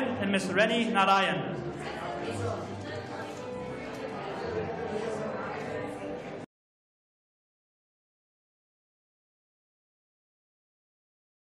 Narayan and Ms. Reni Narayan.